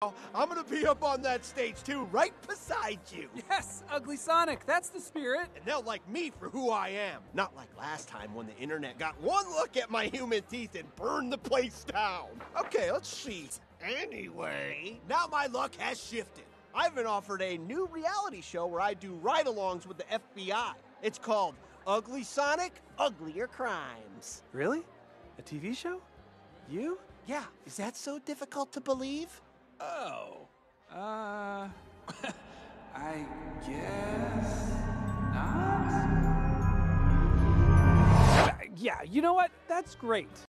I'm gonna be up on that stage too, right beside you. Yes, Ugly Sonic, that's the spirit. And they'll like me for who I am. Not like last time when the internet got one look at my human teeth and burned the place down. Okay, let's see. Anyway, now my luck has shifted. I've been offered a new reality show where I do ride alongs with the FBI. It's called Ugly Sonic, Uglier Crimes. Really? A TV show? You? Yeah, is that so difficult to believe? Oh. Uh. I guess. Not? Yeah, you know what? That's great.